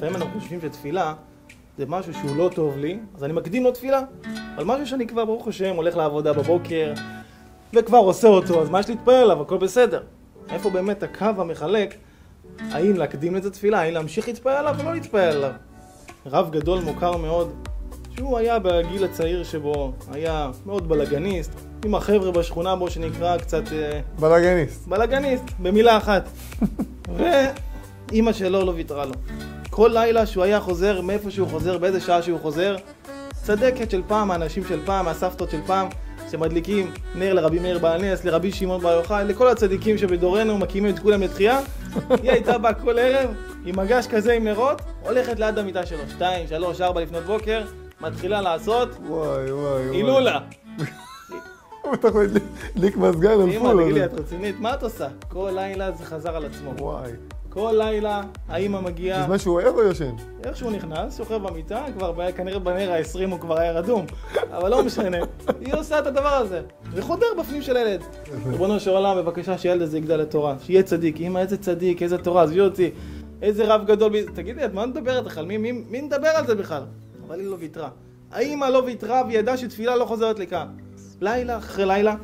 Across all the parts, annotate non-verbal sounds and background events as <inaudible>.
לפעמים אנחנו חושבים שתפילה זה משהו שהוא לא טוב לי, אז אני מקדים לו תפילה. אבל משהו שאני כבר, ברוך השם, הולך לעבודה בבוקר, וכבר עושה אותו, אז מה יש להתפלל עליו? הכל בסדר. איפה באמת הקו המחלק, האם להקדים לזה תפילה, האם להמשיך להתפלל עליו או לא להתפלל עליו? רב גדול מוכר מאוד, שהוא היה בגיל הצעיר שבו היה מאוד בלאגניסט, עם החבר'ה בשכונה בו שנקרא קצת... אה, בלאגניסט. בלאגניסט, במילה אחת. <laughs> ואימא שלו לא ויתרה לו. כל לילה שהוא היה חוזר, מאיפה שהוא חוזר, באיזה שעה שהוא חוזר, צדקת של פעם, האנשים של פעם, הסבתות של פעם, שמדליקים נר לרבי מאיר בעל נס, לרבי שמעון בר יוחאי, לכל הצדיקים שבדורנו מקימים את כולם לתחייה, היא הייתה באה כל ערב עם מגש כזה עם נרות, הולכת ליד המיטה שלו, שתיים, שלוש, ארבע לפנות בוקר, מתחילה לעשות וואי, וואי. הילולה. הוא הדליק מזגן על אמא, פול. תגידי, את רצינית? מה את עושה? כל לילה זה חזר על עצמו. וואי. כל לילה האמא מגיעה, בזמן שהוא ער או יושן? איך שהוא נכנס, שוכב במיטה, כבר ב- כנראה בנר ה-20 הוא כבר היה רדום, אבל לא משנה, היא עושה את הדבר הזה, וחודר בפנים של הילד. ריבונו של עולם, בבקשה שהילד הזה יגדל לתורה, שיהיה צדיק, אמא איזה צדיק, איזה תורה, עזבי אותי, איזה רב גדול, תגידי, את מה מדברת בכלל? מי, מי, מי מדבר על זה בכלל? אבל היא לא ויתרה. האמא לא ויתרה והיא ידעה שתפילה לא חוזרת לכאן. לילה אחרי לילה,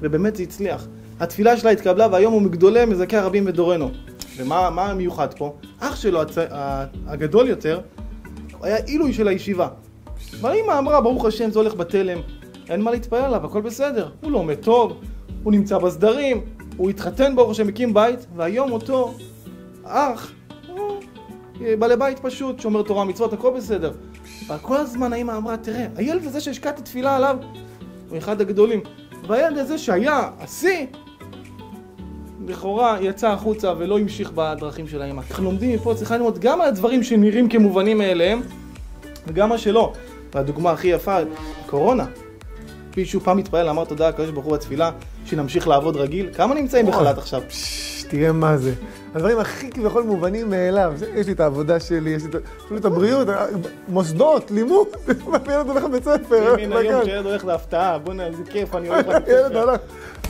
ובאמת זה הצליח. התפילה שלה התקבלה והיום הוא מגדולי מזכי הרבים בדורנו. ומה מה המיוחד פה? אח שלו הצ... הגדול יותר, היה עילוי של הישיבה. והאמא אמרה, ברוך השם, זה הולך בתלם, אין מה להתפלל עליו, הכל בסדר. הוא לומד טוב, הוא נמצא בסדרים, הוא התחתן ברוך השם, הקים בית, והיום אותו אח, הוא בעלי בית פשוט, שומר תורה ומצוות, הכל בסדר. אבל כל הזמן האמא אמרה, תראה, הילד הזה שהשקעתי תפילה עליו, הוא אחד הגדולים. והילד הזה שהיה השיא, לכאורה יצא החוצה ולא המשיך בדרכים של האמא. אנחנו לומדים מפה, צריכה ללמוד גם על הדברים שנראים כמובנים מאליהם, וגם מה שלא. והדוגמה הכי יפה, קורונה. מישהו פעם התפלל, אמר תודה לקדוש ברוך הוא בתפילה, שנמשיך לעבוד רגיל. כמה נמצאים. בחל"ת עכשיו? תראה מה זה. הדברים הכי כביכול מובנים מאליו. יש לי את העבודה שלי, יש לי את הבריאות, ה- מוסדות, לימוד. <laughs> ילד הולך לבית ספר. הנה היום כשילד הולך להפתעה, בוא'נה איזה כיף, אני הולך לבית ספר.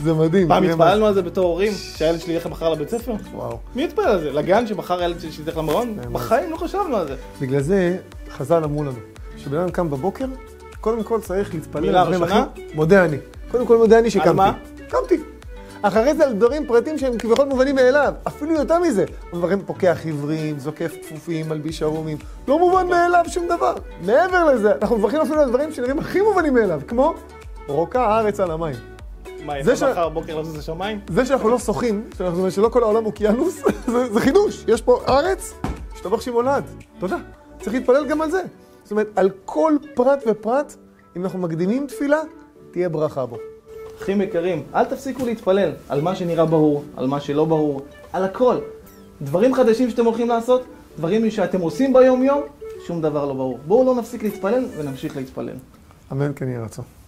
זה מדהים. פעם מה התפעלנו על זה בתור הורים, שהילד שלי ילך מחר לבית ספר? וואו. מי התפעל על זה? לגן שמחר הילד שלי ילך למעון? מה בחיים לא חשבנו על זה. בגלל זה חז"ל אמרו לנו, כשבן אדם קם בבוקר, קודם כל צריך להתפלל מילה על ראשונה? מודה אני. קודם כל מודה אני שקמתי. מה? קמתי. אחרי זה על דברים פרטים שהם כביכול מובנים מאליו, אפילו יותר מזה. דברים פוקח עיוורים, זוקף כפופים, מלביש ערומים. לא מובן מאליו שום דבר. מעבר לזה, אנחנו מברכים אפילו על דברים שנראים הכי מובנים מאליו, כמו רוקה הארץ על המים. מה, ש- מחר בוקר לזוז לשמיים? זה שאנחנו לא שוחים, שלא כל העולם אוקיינוס, <laughs> זה, זה חידוש. יש פה ארץ, השתבח שמולד. תודה. צריך להתפלל גם על זה. זאת אומרת, על כל פרט ופרט, אם אנחנו מקדימים תפילה, תהיה ברכה בו. אחים יקרים, אל תפסיקו להתפלל על מה שנראה ברור, על מה שלא ברור, על הכל. דברים חדשים שאתם הולכים לעשות, דברים שאתם עושים ביום-יום, שום דבר לא ברור. בואו לא נפסיק להתפלל ונמשיך להתפלל. אמן כן יהיה רצון.